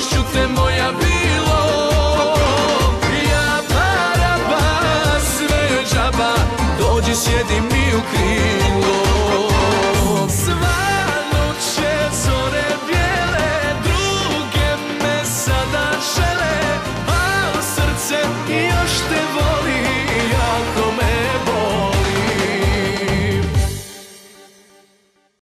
milošću te moja bilo. Ja paraba, pa sve džaba, dođi sjedi mi u krilo.